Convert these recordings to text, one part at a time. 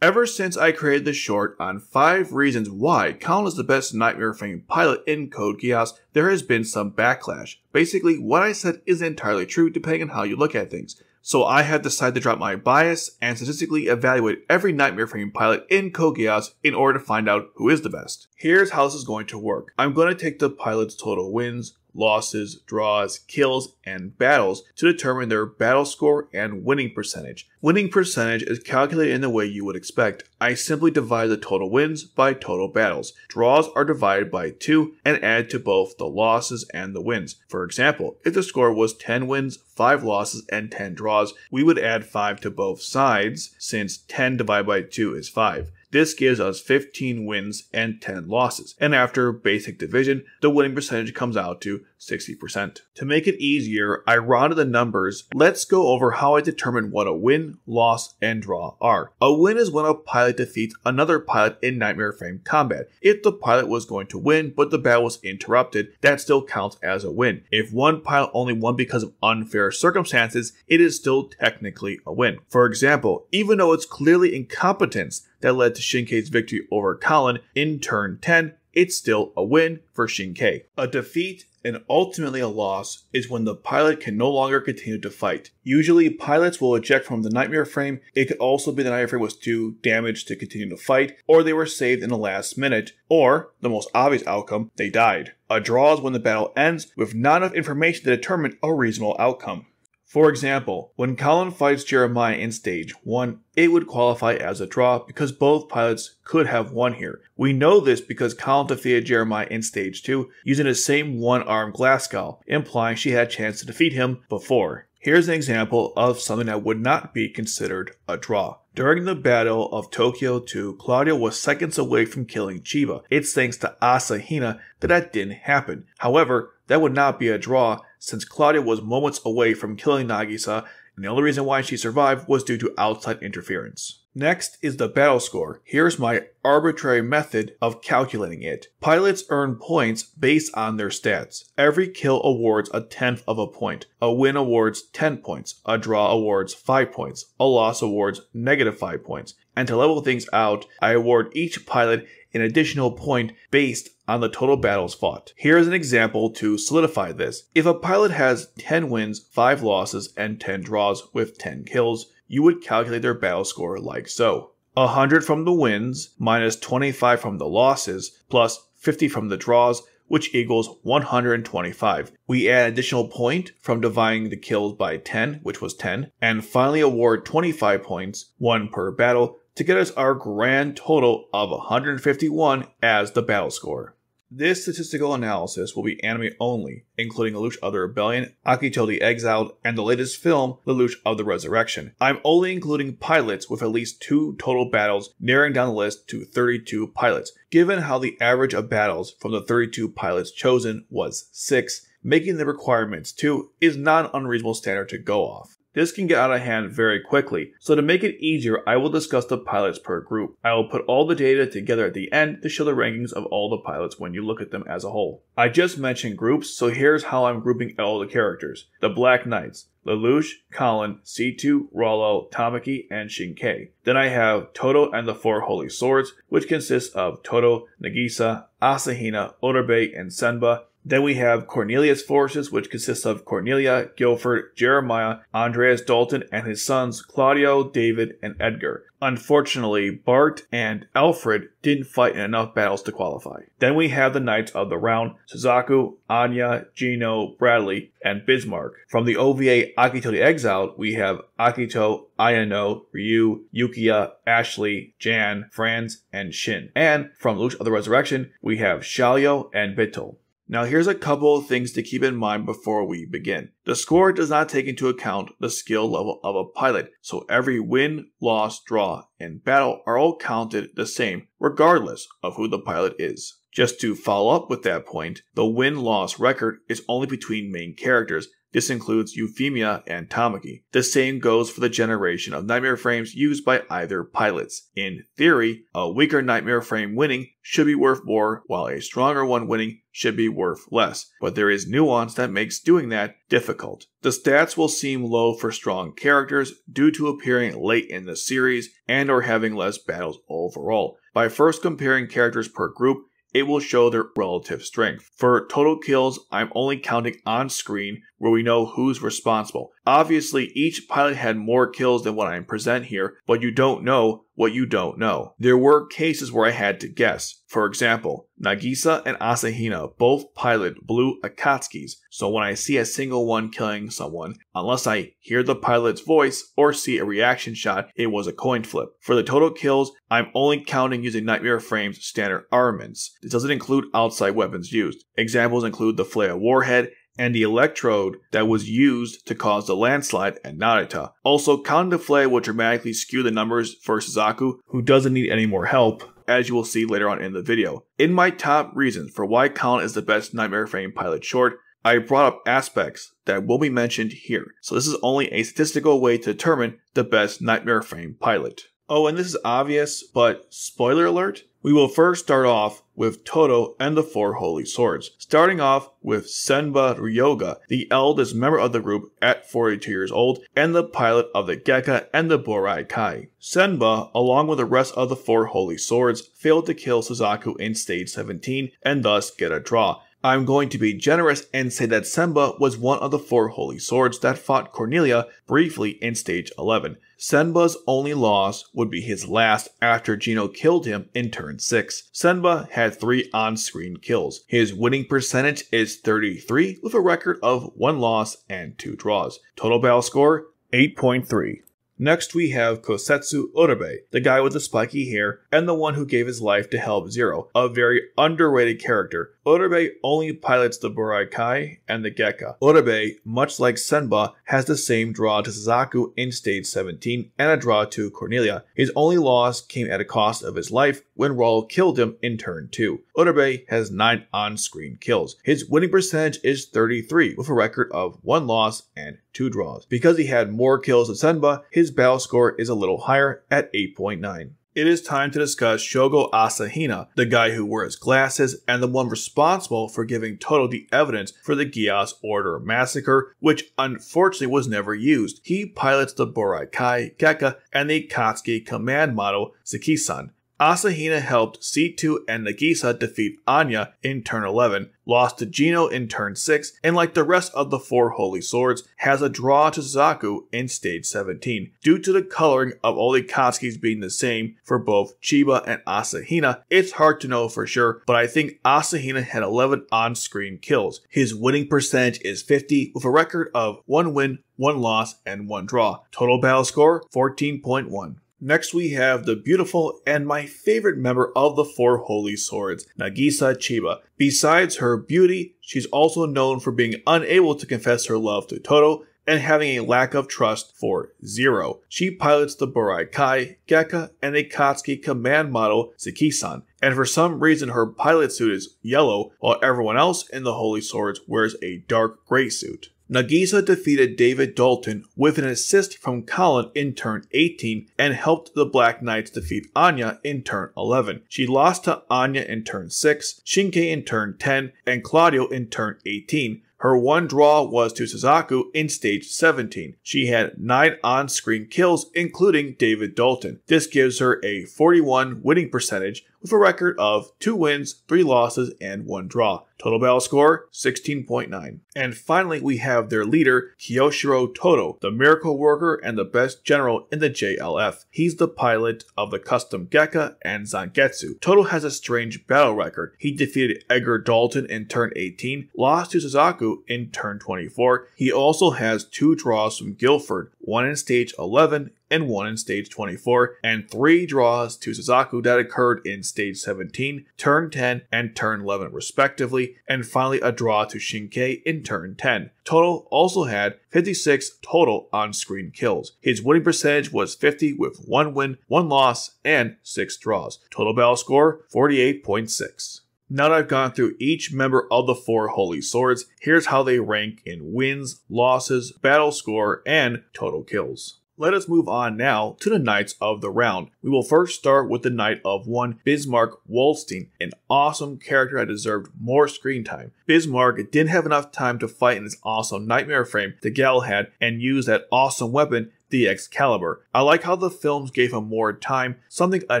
Ever since I created this short on 5 reasons why Kallen is the best Nightmare Frame pilot in Code Geass, there has been some backlash. Basically, what I said isn't entirely true depending on how you look at things. So I have decided to drop my bias and statistically evaluate every Nightmare Frame pilot in Code Geass in order to find out who is the best. Here's how this is going to work. I'm going to take the pilot's total wins, losses, draws, kills, and battles to determine their battle score and winning percentage. Winning percentage is calculated in the way you would expect. I simply divide the total wins by total battles. Draws are divided by 2 and added to both the losses and the wins. For example, if the score was 10 wins, 5 losses, and 10 draws, we would add 5 to both sides since 10 divided by 2 is 5. This gives us 15 wins and 10 losses. And after basic division, the winning percentage comes out to 60%. To make it easier, I rounded the numbers. Let's go over how I determine what a win, loss, and draw are. A win is when a pilot defeats another pilot in Nightmare Frame combat. If the pilot was going to win, but the battle was interrupted, that still counts as a win. If one pilot only won because of unfair circumstances, it is still technically a win. For example, even though it's clearly incompetence, that led to Xingke's victory over Kallen in turn 10, it's still a win for Xingke. A defeat and ultimately a loss is when the pilot can no longer continue to fight. Usually, pilots will eject from the nightmare frame. It could also be the nightmare frame was too damaged to continue to fight, or they were saved in the last minute, or, the most obvious outcome, they died. A draw is when the battle ends with not enough information to determine a reasonable outcome. For example, when Kallen fights Jeremiah in stage 1, it would qualify as a draw because both pilots could have won here. We know this because Kallen defeated Jeremiah in stage 2 using the same one armed Glasgow, implying she had a chance to defeat him before. Here's an example of something that would not be considered a draw. During the Battle of Tokyo 2, Claudia was seconds away from killing Chiba. It's thanks to Asahina that that didn't happen. However, that would not be a draw since Claudia was moments away from killing Nagisa, and the only reason why she survived was due to outside interference. Next is the battle score. Here's my arbitrary method of calculating it. Pilots earn points based on their stats. Every kill awards a tenth of a point. A win awards 10 points. A draw awards 5 points. A loss awards negative 5 points. And to level things out, I award each pilot an additional point based on the total battles fought. Here is an example to solidify this. If a pilot has 10 wins, 5 losses, and 10 draws with 10 kills, you would calculate their battle score like so. 100 from the wins, minus 25 from the losses, plus 50 from the draws, which equals 125. We add an additional point from dividing the kills by 10, which was 10, and finally award 25 points, 1 per battle, to get us our grand total of 151 as the battle score. This statistical analysis will be anime only, including Lelouch of the Rebellion, Akito the Exiled, and the latest film, Lelouch of the Resurrection. I'm only including pilots with at least two total battles, narrowing down the list to 32 pilots, given how the average of battles from the 32 pilots chosen was 6, making the requirements 2 is not an unreasonable standard to go off. This can get out of hand very quickly, so to make it easier, I will discuss the pilots per group. I will put all the data together at the end to show the rankings of all the pilots when you look at them as a whole. I just mentioned groups, so here's how I'm grouping all the characters. The Black Knights, Lelouch, Kallen, C2, Rollo, Tamaki, and Xingke. Then I have Tohdoh and the Four Holy Swords, which consists of Tohdoh, Nagisa, Asahina, Urabe, and Senba, then we have Cornelia's forces, which consists of Cornelia, Guilford, Jeremiah, Andreas Darlton, and his sons Claudio, David, and Edgar. Unfortunately, Bart and Alfred didn't fight in enough battles to qualify. Then we have the Knights of the Round, Suzaku, Anya, Gino, Bradley, and Bismarck. From the OVA Akito the Exiled, we have Akito, Ayano, Ryu, Yukiya, Ashley, Jan, Franz, and Shin. And from Lelouch of the Resurrection, we have Shalio and Bittel. Now here's a couple of things to keep in mind before we begin. The score does not take into account the skill level of a pilot, so every win, loss, draw, and battle are all counted the same, regardless of who the pilot is. Just to follow up with that point, the win loss record is only between main characters, This includes Euphemia and Tamaki. The same goes for the generation of nightmare frames used by either pilots. In theory, a weaker nightmare frame winning should be worth more, while a stronger one winning should be worth less, but there is nuance that makes doing that difficult. The stats will seem low for strong characters due to appearing late in the series and or having less battles overall. By first comparing characters per group, it will show their relative strength. For total kills, I'm only counting on screen where we know who's responsible. Obviously, each pilot had more kills than what I present here, but you don't know what you don't know. There were cases where I had to guess. For example, Nagisa and Asahina both pilot blue Akatsuki's, so when I see a single one killing someone, unless I hear the pilot's voice or see a reaction shot, it was a coin flip. For the total kills, I'm only counting using Nightmare Frame's standard armaments. This doesn't include outside weapons used. Examples include the Flare Warhead and the electrode that was used to cause the landslide at Narita. Also, Count will dramatically skew the numbers for Suzaku, who doesn't need any more help, as you will see later on in the video. In my top reasons for why Kallen is the best Nightmare Frame pilot short, I brought up aspects that will be mentioned here, so this is only a statistical way to determine the best Nightmare Frame pilot. Oh, and this is obvious, but spoiler alert, we will first start off with Tohdoh and the Four Holy Swords, starting off with Senba Ryoga, the eldest member of the group at 42 years old, and the pilot of the Gekka and the Burai Kai. Senba, along with the rest of the Four Holy Swords, failed to kill Suzaku in stage 17 and thus get a draw, I'm going to be generous and say that Senba was one of the four holy swords that fought Cornelia briefly in stage 11. Senba's only loss would be his last after Gino killed him in turn 6. Senba had 3 on-screen kills. His winning percentage is 33 with a record of 1 loss and 2 draws. Total battle score 8.3. Next, we have Kosetsu Urabe, the guy with the spiky hair and the one who gave his life to Help Zero, a very underrated character. Urabe only pilots the Burai Kai and the Gekka. Urabe, much like Senba, has the same draw to Suzaku in stage 17 and a draw to Cornelia. His only loss came at a cost of his life when Rollo killed him in turn 2. Urabe has 9 on-screen kills. His winning percentage is 33 with a record of 1 loss and 2 draws. Because he had more kills than Senba, his battle score is a little higher at 8.9 it is time to discuss Shogo Asahina, the guy who wears glasses and the one responsible for giving Todo the evidence for the Geass Order massacre, which unfortunately was never used. He pilots the Burai Kai, Gekka, and the Katsuki command model Sekisan. Asahina helped C2 and Nagisa defeat Anya in turn 11, lost to Gino in turn 6, and like the rest of the four Holy Swords, has a draw to Suzaku in stage 17. Due to the coloring of all the Katsukis being the same for both Chiba and Asahina, it's hard to know for sure, but I think Asahina had 11 on-screen kills. His winning percentage is 50 with a record of 1 win, 1 loss, and 1 draw. Total battle score 14.1. Next, we have the beautiful and my favorite member of the Four Holy Swords, Nagisa Chiba. Besides her beauty, she's also known for being unable to confess her love to Tohdoh and having a lack of trust for Zero. She pilots the Burai Kai, Gekka, and a Katsuki command model, Sekisan, and for some reason her pilot suit is yellow, while everyone else in the Holy Swords wears a dark gray suit. Nagisa defeated David Darlton with an assist from Kallen in turn 18 and helped the Black Knights defeat Anya in turn 11. She lost to Anya in turn 6, Xingke in turn 10, and Claudio in turn 18, her one draw was to Suzaku in stage 17. She had 9 on screen kills, including David Darlton. This gives her a 41 winning percentage with a record of 2 wins, 3 losses, and 1 draw. Total battle score 16.9. And finally, we have their leader, Kyoshiro Tohdoh, the miracle worker and the best general in the JLF. He's the pilot of the custom Gekka and Zangetsu. Tohdoh has a strange battle record. He defeated Edgar Darlton in turn 18, lost to Suzaku in turn 24. He also has two draws from Guilford, one in stage 11 and one in stage 24, and three draws to Suzaku that occurred in stage 17, turn 10, and turn 11 respectively, and finally a draw to Xingke in turn 10. Todo also had 56 total on-screen kills. His winning percentage was 50 with 1 win, 1 loss, and 6 draws. Total battle score 48.6. Now that I've gone through each member of the four Holy Swords, here's how they rank in wins, losses, battle score, and total kills. Let us move on now to the Knights of the Round. We will first start with the Knight of One, Bismarck Waldstein, an awesome character that deserved more screen time. Bismarck didn't have enough time to fight in his awesome Nightmare frame to Galahad and use that awesome weapon the Excalibur. I like how the films gave him more time, something a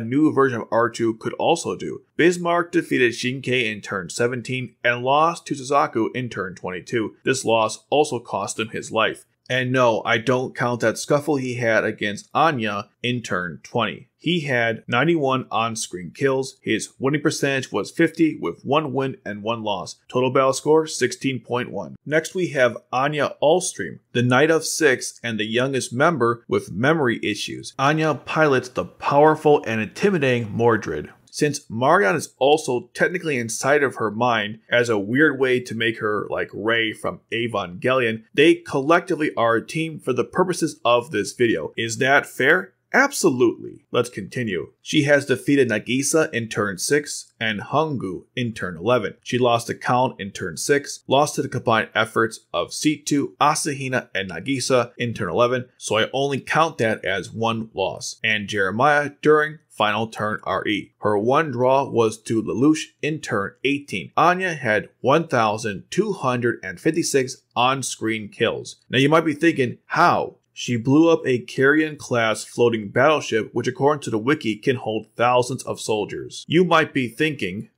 new version of R2 could also do. Bismarck defeated Xingke in turn 17 and lost to Suzaku in turn 22. This loss also cost him his life. And no, I don't count that scuffle he had against Anya in turn 20. He had 91 on screen kills. His winning percentage was 50 with one win and one loss. Total battle score 16.1. Next, we have Anya Allstream, the Knight of Six and the youngest member with memory issues. Anya pilots the powerful and intimidating Mordred. Since Marion is also technically inside of her mind as a weird way to make her like Rei from Evangelion, they collectively are a team for the purposes of this video. Is that fair? Absolutely. Let's continue. She has defeated Nagisa in turn 6 and Hungu in turn 11. She lost to Count in turn 6, lost to the combined efforts of C2, Asahina, and Nagisa in turn 11, so I only count that as one loss. And Jeremiah during final turn RE. Her one draw was to Lelouch in turn 18. Anya had 1,256 on screen kills. Now you might be thinking, how? She blew up a Carrion class floating battleship, which, according to the wiki, can hold thousands of soldiers. You might be thinking,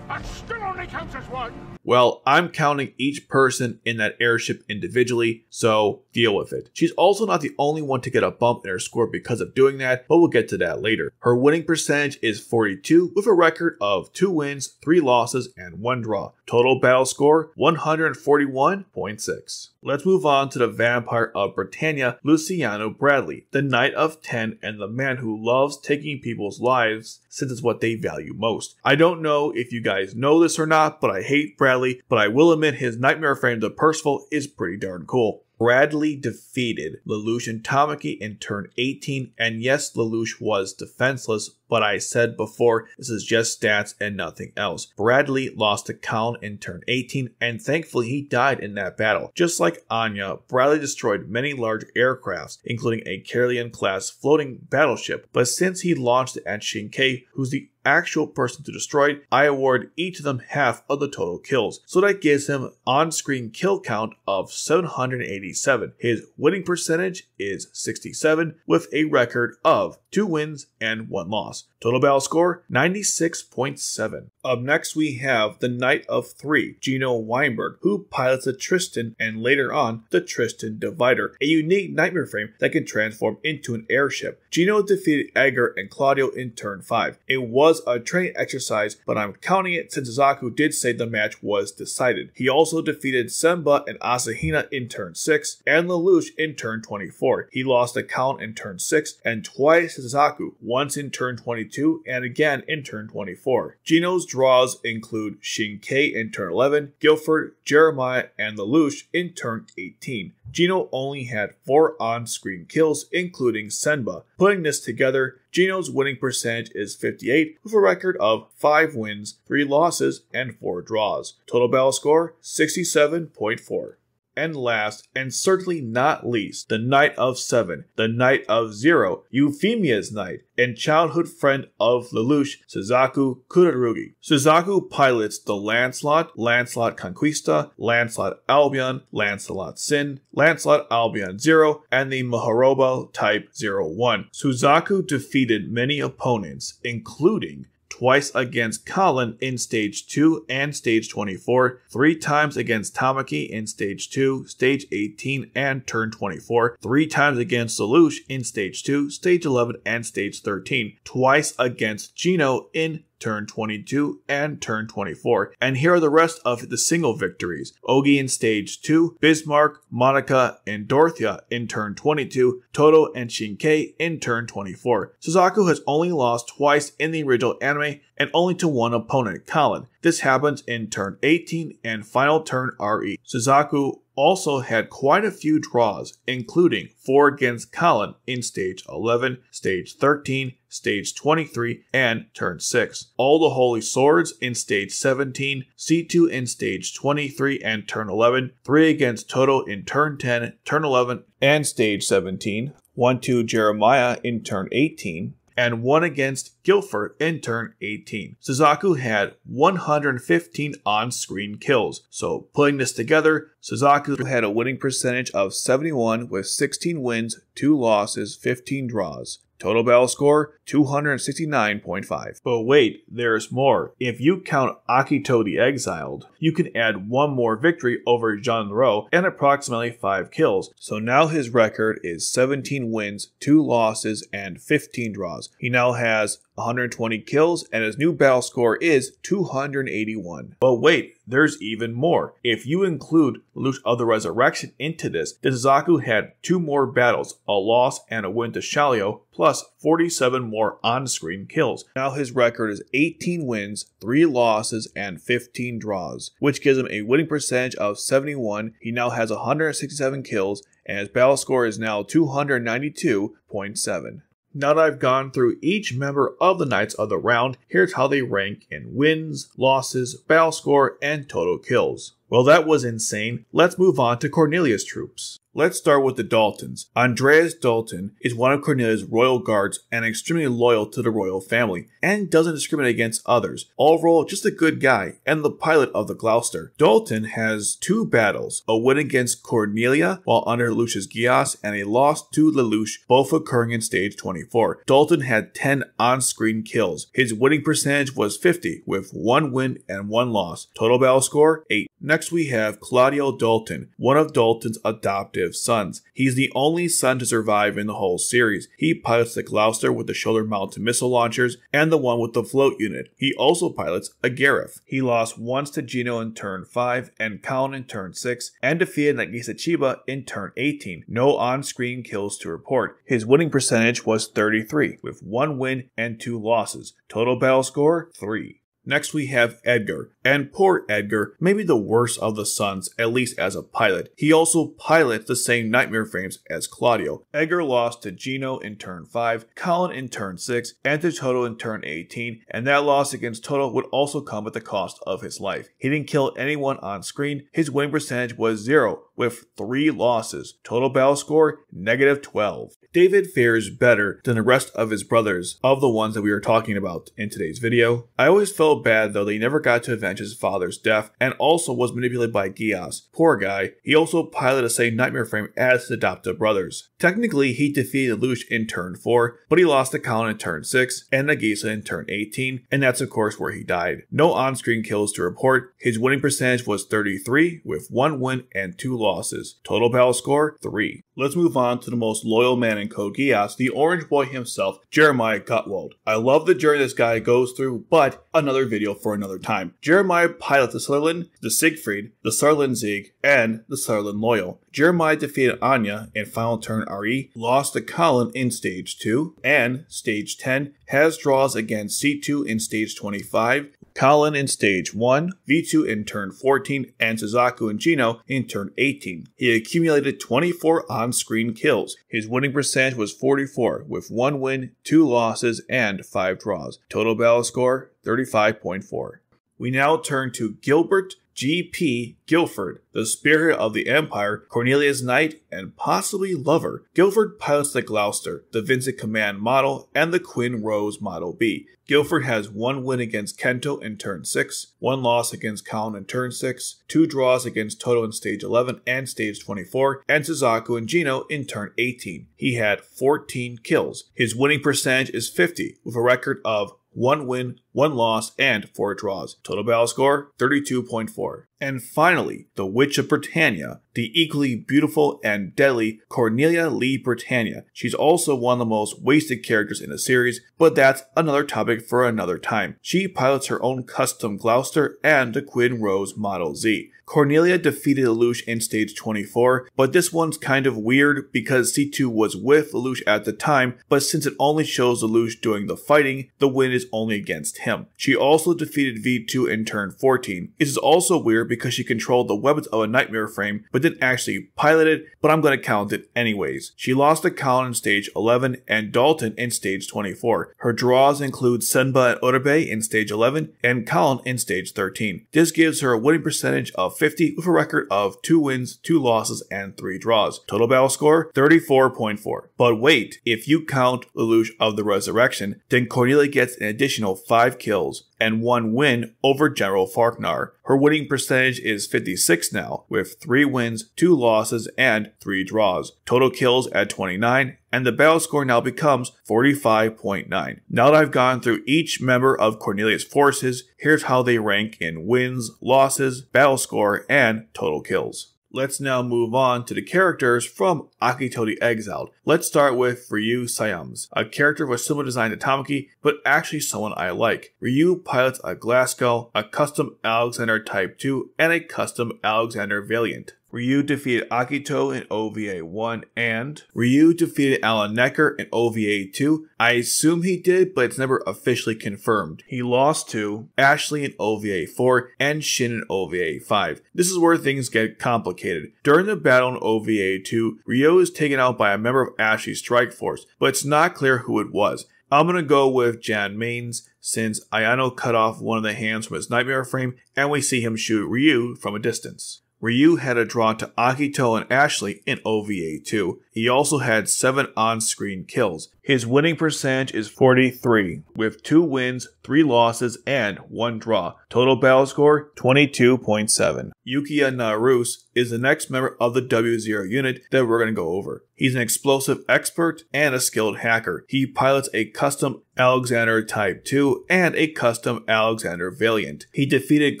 That still only counts as one. Well, I'm counting each person in that airship individually, so deal with it. She's also not the only one to get a bump in her score because of doing that, but we'll get to that later. Her winning percentage is 42 with a record of 2 wins, 3 losses, and 1 draw. Total battle score 141.6. Let's move on to the vampire of Britannia, Luciano Bradley, the knight of 10 and the man who loves taking people's lives since it's what they value most. I don't know if you guys know this or not, but I hate Bradley, but I will admit his nightmare frame to Percival is pretty darn cool. Bradley defeated Lelouch and Tamaki in turn 18, and yes, Lelouch was defenseless, but I said before, this is just stats and nothing else. Bradley lost to Kallen in turn 18, and thankfully he died in that battle. Just like Anya, Bradley destroyed many large aircrafts, including a Carrion class floating battleship, but since he launched it at Xingke, who's the actual person to destroy it, I award each of them half of the total kills. So that gives him on-screen kill count of 787. His winning percentage is 67 with a record of 2 wins and 1 loss laws Total battle score 96.7. Up next, we have the Knight of Three, Gino Weinberg, who pilots the Tristan and later on the Tristan Divider, a unique nightmare frame that can transform into an airship. Gino defeated Edgar and Claudio in turn 5. It was a training exercise, but I'm counting it since Zaku did say the match was decided. He also defeated Senba and Asahina in turn 6 and Lelouch in turn 24. He lost to Count in turn 6 and twice to Zaku, once in turn 22 and again in turn 24. Gino's draws include Xingke in turn 11, Guilford, Jeremiah, and Lelouch in turn 18. Gino only had 4 on screen kills, including Senba. Putting this together, Gino's winning percentage is 58 with a record of 5 wins, 3 losses, and 4 draws. Total battle score 67.4. And last, and certainly not least, the Knight of Seven, the Knight of Zero, Euphemia's Knight, and childhood friend of Lelouch, Suzaku Kururugi. Suzaku pilots the Lancelot, Lancelot Conquista, Lancelot Albion, Lancelot Sin, Lancelot Albion Zero, and the Mahoroba Type 01. Suzaku defeated many opponents, including twice against Kallen in stage 2 and stage 24, three times against Tamaki in stage 2, stage 18, and turn 24, three times against Lelouch in stage 2, stage 11, and stage 13, twice against Gino in turn 22, and turn 24. And here are the rest of the single victories. Ogi in stage 2, Bismarck, Monica, and Dorothea in turn 22, Tohdoh and Xingke in turn 24. Suzaku has only lost twice in the original anime and only to one opponent, Kallen. This happens in turn 18 and final turn RE. Suzaku also had quite a few draws, including 4 against Kallen in stage 11, stage 13, stage 23, and turn 6. All the Holy Swords in stage 17, C2 in stage 23 and turn 11, 3 against Todo in turn 10, turn 11, and stage 17, 1 2 Jeremiah in turn 18, and one against Guilford in turn 18. Suzaku had 115 on screen kills. So, putting this together, Suzaku had a winning percentage of 71 with 16 wins, 2 losses, 15 draws. Total battle score 269.5. But wait, there's more. If you count Akito the Exiled, you can add one more victory over Genro and approximately 5 kills. So now his record is 17 wins, 2 losses, and 15 draws. He now has 120 kills, and his new battle score is 281. But wait, there's even more. If you include Lelouch of the Resurrection into this, then Suzaku had two more battles, a loss and a win to Shalio, plus 47 more on-screen kills. Now his record is 18 wins, 3 losses, and 15 draws, which gives him a winning percentage of 71. He now has 167 kills, and his battle score is now 292.7. Now that I've gone through each member of the Knights of the Round, here's how they rank in wins, losses, battle score, and total kills. Well, that was insane. Let's move on to Cornelia's troops. Let's start with the Darltons. Andreas Darlton is one of Cornelia's royal guards and extremely loyal to the royal family, and doesn't discriminate against others. Overall, just a good guy, and the pilot of the Gloucester. Darlton has two battles, a win against Cornelia while under Lucius Geass, and a loss to Lelouch, both occurring in stage 24. Darlton had 10 on-screen kills. His winning percentage was 50, with one win and one loss. Total battle score, 8. Next we have Claudio Darlton, one of Darlton's adoptive sons. He's the only son to survive in the whole series. He pilots the Gloucester with the shoulder mounted missile launchers and the one with the float unit. He also pilots a Gareth. He lost once to Gino in turn 5 and Kallen in turn 6 and defeated Nagisa Chiba in turn 18. No on-screen kills to report. His winning percentage was 33 with 1 win and 2 losses. Total battle score 3. Next, we have Edgar, and poor Edgar may be the worst of the sons, at least as a pilot. He also pilots the same nightmare frames as Claudio. Edgar lost to Gino in turn 5, Kallen in turn 6, and to Todo in turn 18, and that loss against Todo would also come at the cost of his life. He didn't kill anyone on screen, his win percentage was 0, with 3 losses. Total battle score, negative 12. David fares better than the rest of his brothers, of the ones that we are talking about in today's video. I always felt bad though they never got to avenge his father's death and also was manipulated by Geass. Poor guy. He also piloted the same nightmare frame as his adoptive brothers. Technically, he defeated Lelouch in turn 4, but he lost to Kallen in turn 6 and Nagisa in turn 18, and that's of course where he died. No on-screen kills to report. His winning percentage was 33 with 1 win and 2 losses. Total battle score 3. Let's move on to the most loyal man in Code Geass, the Orange Boy himself, Jeremiah Gottwald. I love the journey this guy goes through, but another video for another time. Jeremiah pilots the Sutherland, the Siegfried, the Sutherland Sieg, and the Sutherland Loyal. Jeremiah defeated Anya in Final Turn RE, lost to Kallen in Stage 2, and Stage 10 has draws against C2 in Stage 25, Kallen in stage 1, V2 in turn 14, and Suzaku and Gino in turn 18. He accumulated 24 on screen kills. His winning percentage was 44, with 1 win, 2 losses, and 5 draws. Total battle score 35.4. We now turn to Gilbert G.P. Guilford, the spirit of the Empire, Cornelia's knight, and possibly lover. Guilford pilots the Gloucester, the Vincent Command model, and the Quinn Rose Model B. Guilford has one win against Kento in turn 6, one loss against Kallen in turn 6, two draws against Tohdoh in stage 11 and stage 24, and Suzaku and Gino in turn 18. He had 14 kills. His winning percentage is 50, with a record of one win, one loss, and four draws. Total battle score 32.4. And finally, the Witch of Britannia, the equally beautiful and deadly Cornelia li Britannia. She's also one of the most wasted characters in the series, but that's another topic for another time. She pilots her own custom Gloucester and the Quinn Rose Model Z. Cornelia defeated Lelouch in stage 24, but this one's kind of weird because C2 was with Lelouch at the time, but since it only shows Lelouch doing the fighting, the win is only against him him. She also defeated V2 in turn 14. This is also weird because she controlled the weapons of a Nightmare frame but didn't actually pilot it, but I'm gonna count it anyways. She lost to Kallen in stage 11 and Darlton in stage 24. Her draws include Senba and Urabe in stage 11 and Kallen in stage 13. This gives her a winning percentage of 50 with a record of 2 wins, 2 losses, and 3 draws. Total battle score 34.4. But wait, if you count Lelouch of the Resurrection, then Cornelia gets an additional 5 kills and 1 win over General Falknar. Her winning percentage is 56 now, with 3 wins, 2 losses, and 3 draws. Total kills at 29, and the battle score now becomes 45.9. Now that I've gone through each member of Cornelia's forces, here's how they rank in wins, losses, battle score, and total kills. Let's now move on to the characters from Akito the Exiled. Let's start with Ryu Sayams, a character with similar design to Tamaki, but actually someone I like. Ryu pilots a Glasgow, a custom Alexander Type 2, and a custom Alexander Valiant. Ryu defeated Akito in OVA 1 and Ryu defeated Alan Necker in OVA 2. I assume he did, but it's never officially confirmed. He lost to Ashley in OVA 4 and Shin in OVA 5. This is where things get complicated. During the battle in OVA 2, Ryu is taken out by a member of Ashley's strike force, but it's not clear who it was. I'm gonna go with Jan Maines since Ayano cut off one of the hands from his nightmare frame and we see him shoot Ryu from a distance. Ryu had a draw to Akito and Ashley in OVA 2. He also had 7 on screen kills. His winning percentage is 43, with 2 wins, 3 losses, and 1 draw. Total battle score 22.7. Yukiya Naruse is the next member of the W0 unit that we're going to go over. He's an explosive expert and a skilled hacker. He pilots a custom Alexander Type 2 and a custom Alexander Valiant. He defeated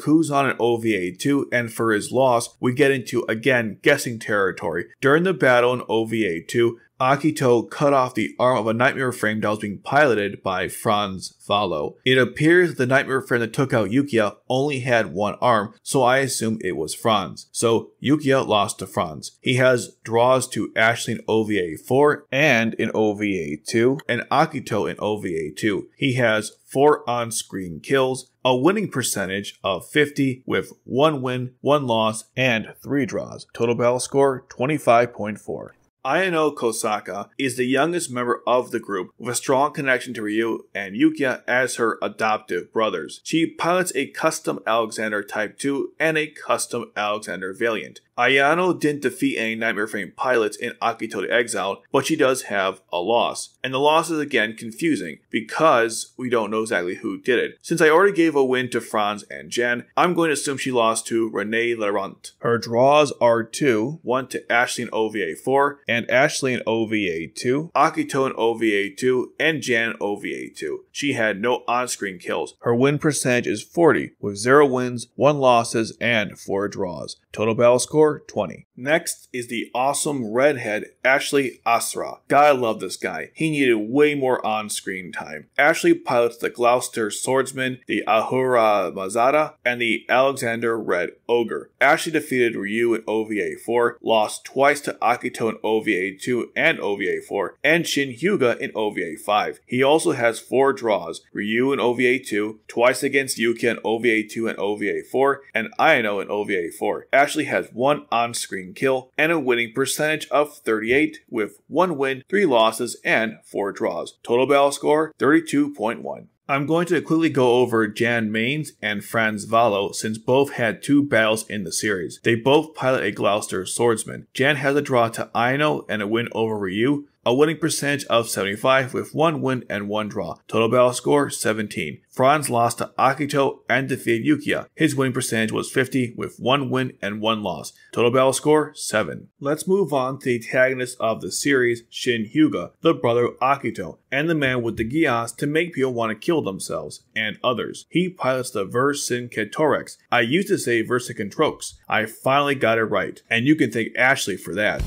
Kuzan in OVA 2 and for his loss, we get into again guessing territory. During the battle in OVA 2, Akito cut off the arm of a nightmare frame that was being piloted by Franz Valo. It appears the nightmare frame that took out Yukiya only had one arm, so I assume it was Franz. So Yukiya lost to Franz. He has draws to Ashley in OVA 4 and in OVA 2, and Akito in OVA 2. He has four on screen kills, a winning percentage of 50 with one win, one loss, and three draws. Total battle score 25.4. Ayano Kosaka is the youngest member of the group with a strong connection to Ryu and Yukiya as her adoptive brothers. She pilots a custom Alexander Type 2 and a custom Alexander Valiant. Ayano didn't defeat any Nightmare Frame pilots in Akito the Exiled, but she does have a loss. And the loss is again confusing because we don't know exactly who did it. Since I already gave a win to Franz and Jen, I'm going to assume she lost to Renee Laurent. Her draws are two, one to Ashley in OVA 4 and Ashley in OVA 2, Akito in OVA 2, and Jan in OVA 2. She had no on-screen kills. Her win percentage is 40, with 0 wins, 1 losses, and 4 draws. Total battle score 20. Next is the awesome redhead Ashley Asra. God, I love this guy. He needed way more on screen time. Ashley pilots the Gloucester Swordsman, the Ahura Mazda, and the Alexander Red Ogre. Ashley defeated Ryu in OVA 4, lost twice to Akito in OVA 2 and OVA 4, and Shin Hyuga in OVA 5. He also has 4 draws Ryu in OVA 2, twice against Yuki in OVA 2 and OVA 4, and Ayano in OVA 4. Ashley has one on screen kill and a winning percentage of 38 with 1 win, 3 losses, and 4 draws. Total battle score 32.1. I'm going to quickly go over Jan Maines and Franz Valo since both had two battles in the series. They both pilot a Gloucester swordsman. Jan has a draw to Aino and a win over Ryu, a winning percentage of 75 with one win and one draw. Total battle score 17. Franz lost to Akito and defeated Yukiya. His winning percentage was 50 with one win and one loss. Total battle score 7. Let's move on to the antagonist of the series, Shin Hyuga, the brother of Akito, and the man with the Geass to make people want to kill themselves and others. He pilots the Versin Vercingetorix. I used to say Versin Versicontrox. I finally got it right, and you can thank Ashley for that.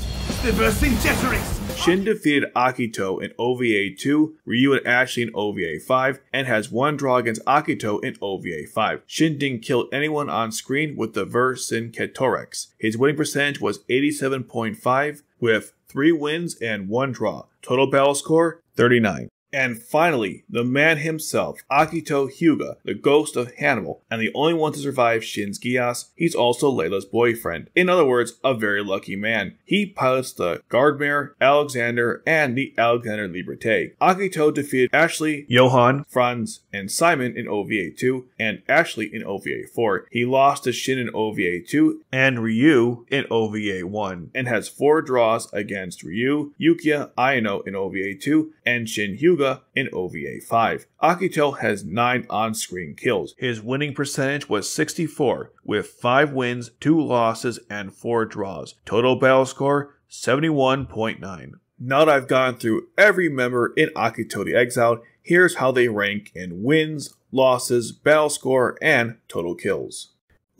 Shin defeated Akito in OVA 2, Ryu and Ashley in OVA 5, and has one draw against Akito in OVA 5. Shin didn't kill anyone on screen with the Vercingetorix. His winning percentage was 87.5 with 3 wins and 1 draw. Total battle score 39. And finally, the man himself, Akito Hyuga, the ghost of Hannibal, and the only one to survive Shin's Geass, he's also Layla's boyfriend. In other words, a very lucky man. He pilots the Gardmere, Alexander, and the Alexander Liberté. Akito defeated Ashley, Johan, Franz, and Simon in OVA 2, and Ashley in OVA 4. He lost to Shin in OVA 2 and Ryu in OVA 1, and has four draws against Ryu, Yukiya, Ayano in OVA 2, and Shin Hyuga in OVA 5. Akito has 9 on screen kills. His winning percentage was 64, with 5 wins, 2 losses, and 4 draws. Total battle score 71.9. Now that I've gone through every member in Akito the Exiled, here's how they rank in wins, losses, battle score, and total kills.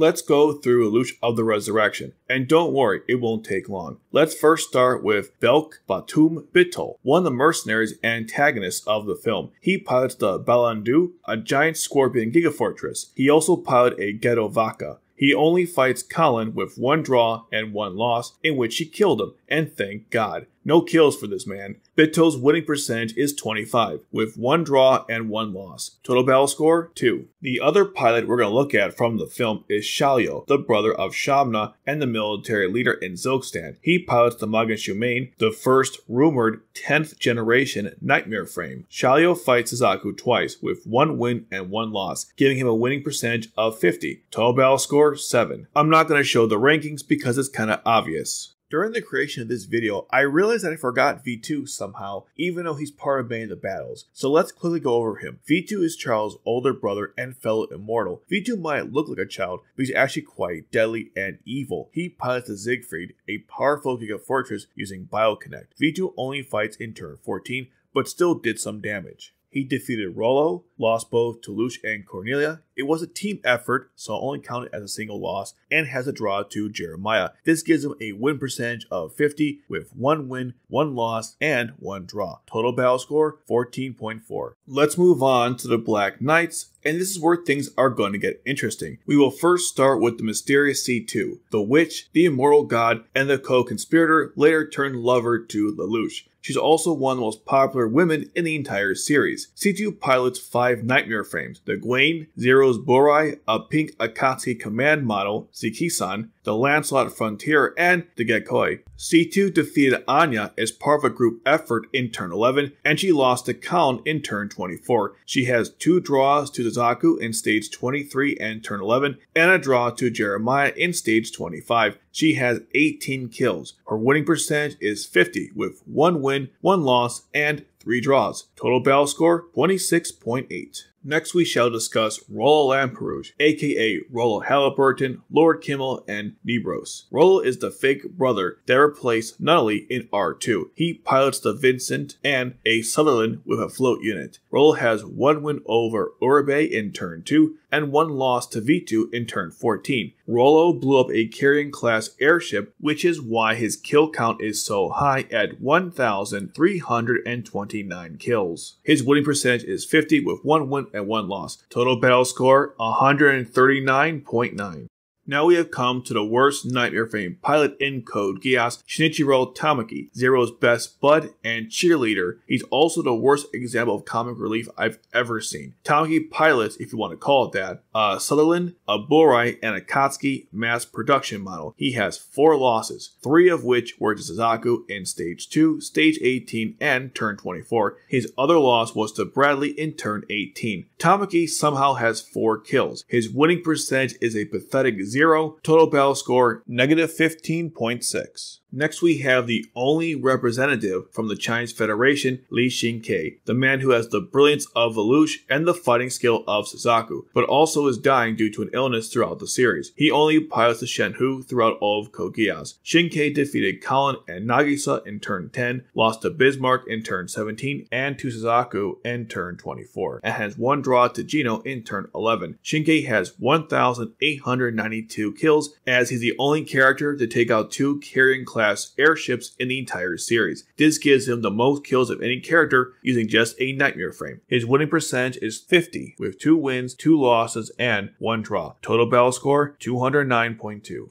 Let's go through Lelouch of the Resurrection, and don't worry, it won't take long. Let's first start with Belk Batum Bitol, one of the mercenaries antagonists of the film. He pilots the Balandu, a giant scorpion gigafortress. He also piloted a Ghetto Vaca. He only fights Kallen with one draw and one loss, in which he killed him, and thank God. No kills for this man. Bitto's winning percentage is 25, with one draw and one loss. Total battle score 2. The other pilot we're going to look at from the film is Shalio, the brother of Shamna and the military leader in Zilkstan. He pilots the Magan Shumain, the first rumored 10th generation Nightmare frame. Shalio fights Suzaku twice, with one win and one loss, giving him a winning percentage of 50. Total battle score 7. I'm not going to show the rankings because it's kind of obvious. During the creation of this video, I realized that I forgot V2 somehow, even though he's part of many of the battles. So let's quickly go over him. V2 is Charles' older brother and fellow immortal. V2 might look like a child, but he's actually quite deadly and evil. He pilots the Siegfried, a powerful Giga Fortress using Bioconnect. V2 only fights in turn 14, but still did some damage. He defeated Rollo, lost both to Lelouch and Cornelia. It was a team effort, so only counted as a single loss, and has a draw to Jeremiah. This gives him a win percentage of 50 with one win, one loss, and one draw. Total battle score 14.4. Let's move on to the Black Knights, and this is where things are going to get interesting. We will first start with the mysterious C2, the witch, the immortal god, and the co-conspirator, later turned lover to Lelouch. She's also one of the most popular women in the entire series. C2 pilots five Nightmare frames the Gawain, Zero's Burai, a pink Akatsuki command model, Zikisan, the Lancelot Frontier, and the Gekoi. C2 defeated Anya as part of a group effort in turn 11, and she lost to Kallen in turn 24. She has two draws to Suzaku in stage 23 and turn 11, and a draw to Jeremiah in stage 25. She has 18 kills. Her winning percentage is 50, with one win, one loss, and three draws. Total battle score 26.8. Next, we shall discuss Rollo Lamperouge, aka Rollo Halliburton, Lord Kimmel, and Nebros. Rollo is the fake brother that replaced Nunnally in R2. He pilots the Vincent and a Sutherland with a float unit. Rollo has one win over Urabe in turn 2 and one loss to V2 in turn 14. Rollo blew up a Carrion class airship, which is why his kill count is so high at 1,329 kills. His winning percentage is 50 with one win and one loss. Total battle score 139.9. Now we have come to the worst Nightmare Frame pilot in Code Geass, Shinichiro Tamaki, Zero's best bud and cheerleader. He's also the worst example of comic relief I've ever seen. Tamaki pilots, if you want to call it that, a Sutherland, a Burai, and a Katsuki mass production model. He has four losses, three of which were to Suzaku in Stage 2, Stage 18, and Turn 24. His other loss was to Bradley in Turn 18. Tamaki somehow has four kills. His winning percentage is a pathetic 0 0, total battle score negative 15.6. Next, we have the only representative from the Chinese Federation, Li Xingke, the man who has the brilliance of Lelouch and the fighting skill of Suzaku, but also is dying due to an illness throughout the series. He only pilots the Shenhu throughout all of Code Geass. Xingke defeated Kallen and Nagisa in turn 10, lost to Bismarck in turn 17, and to Suzaku in turn 24, and has one draw to Gino in turn 11. Xingke has 1,892 kills, as he's the only character to take out two Carrion class class airships in the entire series. This gives him the most kills of any character using just a Nightmare frame. His winning percentage is 50, with 2 wins, 2 losses, and 1 draw. Total battle score 209.2.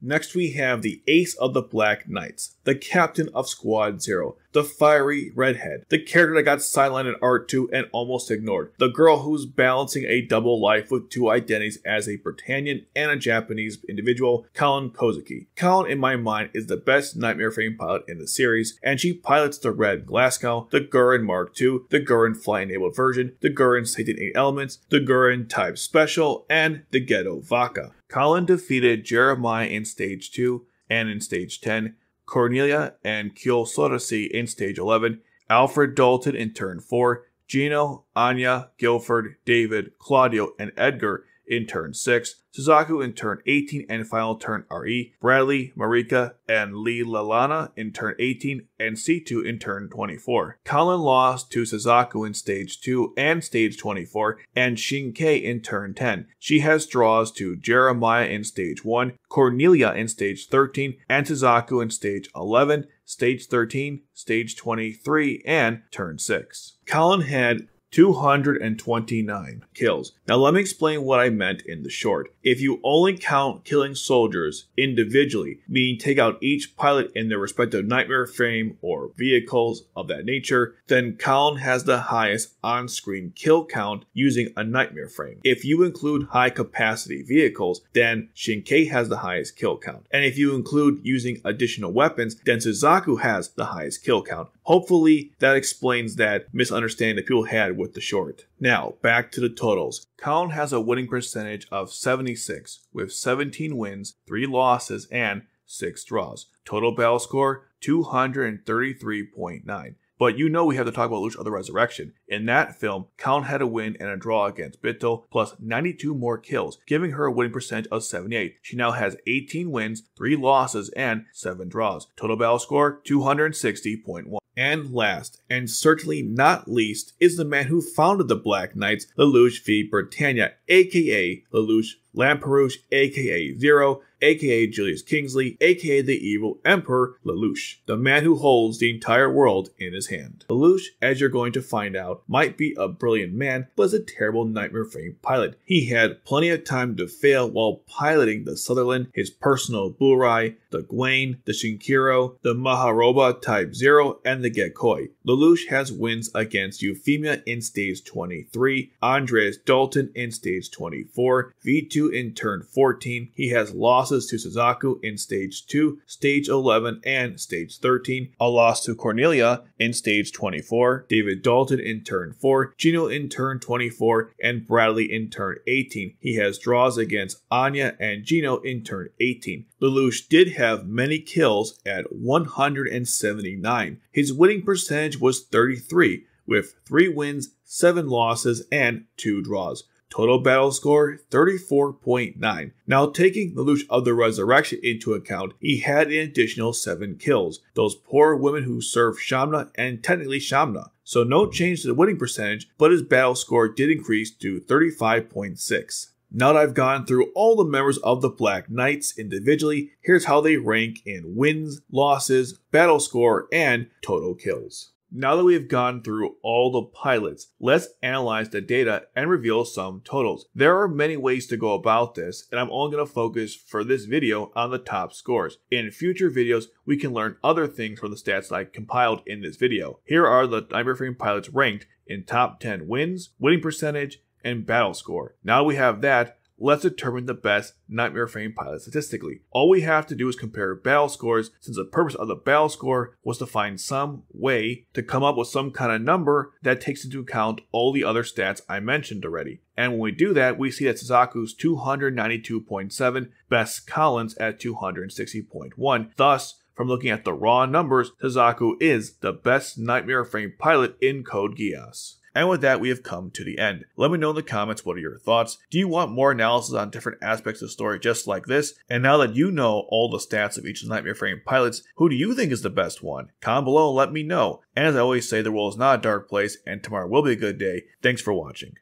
Next, we have the Ace of the Black Knights, the captain of Squad Zero, the fiery redhead, the character that got sidelined in R2 and almost ignored, the girl who's balancing a double life with two identities as a Britannian and a Japanese individual, Kallen Kozuki. Kallen, in my mind, is the best Nightmare Frame pilot in the series, and she pilots the Red Glasgow, the Guren Mark II, the Guren Flight Enabled version, the Guren Satan 8 Elements, the Guren Type Special, and the Ghetto Vaka. Kallen defeated Jeremiah in Stage 2 and in Stage 10, Cornelia and Kyo Sorachi in Stage 11, Alfred Darlton in Turn 4, Gino, Anya, Guilford, David, Claudio, and Edgar in turn 6, Suzaku in turn 18 and final turn RE, Bradley, Marika, and Lee Lalana in turn 18, and C2 in turn 24. Kallen lost to Suzaku in stage 2 and stage 24, and Xingke in turn 10. She has draws to Jeremiah in stage 1, Cornelia in stage 13, and Suzaku in stage 11, stage 13, stage 23, and turn 6. Kallen had 229 kills. Now, let me explain what I meant in the short. If you only count killing soldiers individually, meaning take out each pilot in their respective nightmare frame or vehicles of that nature, then Kallen has the highest on screen kill count using a nightmare frame. If you include high capacity vehicles, then Xingke has the highest kill count. And if you include using additional weapons, then Suzaku has the highest kill count. Hopefully, that explains that misunderstanding that people had with the short. Now, back to the totals. Kallen has a winning percentage of 76, with 17 wins, 3 losses, and 6 draws. Total battle score 233.9. But you know we have to talk about Lelouch of the Resurrection. In that film, Kallen had a win and a draw against Bittool, plus 92 more kills, giving her a winning percentage of 78. She now has 18 wins, 3 losses, and 7 draws. Total battle score 260.1. And last, and certainly not least, is the man who founded the Black Knights, Lelouch vi Britannia, aka Lelouch Lamperouge, aka Zero, aka Julius Kingsley, aka the evil Emperor Lelouch, the man who holds the entire world in his hand. Lelouch, as you're going to find out, might be a brilliant man, but is a terrible nightmare frame pilot. He had plenty of time to fail while piloting the Sutherland, his personal Burai, the Gawain, the Shinkiro, the Maharoba Type 0, and the Gekoi. Lelouch has wins against Euphemia in stage 23, Andreas Darlton in stage 24, V2 in turn 14. He has losses to Suzaku in Stage 2, Stage 11, and Stage 13, a loss to Cornelia in Stage 24, David Darlton in turn 4, Gino in turn 24, and Bradley in turn 18. He has draws against Anya and Gino in turn 18. Lelouch did have many kills at 179. His winning percentage was 33, with 3 wins, 7 losses, and 2 draws. Total battle score 34.9. Now, taking the Lelouch of the Resurrection into account, he had an additional 7 kills. Those poor women who served Shamna and technically Shamna. So, no change to the winning percentage, but his battle score did increase to 35.6. Now that I've gone through all the members of the Black Knights individually, here's how they rank in wins, losses, battle score, and total kills. Now that we have gone through all the pilots, let's analyze the data and reveal some totals. There are many ways to go about this, and I'm only going to focus for this video on the top scores. In future videos, we can learn other things from the stats I compiled in this video. Here are the Nightmare Frame pilots ranked in top 10 wins, winning percentage, and battle score. Now we have that, let's determine the best Nightmare Frame pilot statistically. All we have to do is compare battle scores since the purpose of the battle score was to find some way to come up with some kind of number that takes into account all the other stats I mentioned already. And when we do that, we see that Suzaku's 292.7 best Kallen's at 260.1. Thus, from looking at the raw numbers, Suzaku is the best Nightmare Frame pilot in Code Geass. And with that, we have come to the end. Let me know in the comments what are your thoughts. Do you want more analysis on different aspects of the story just like this? And now that you know all the stats of each of the Nightmare Frame pilots, who do you think is the best one? Comment below and let me know. And as I always say, the world is not a dark place, and tomorrow will be a good day. Thanks for watching.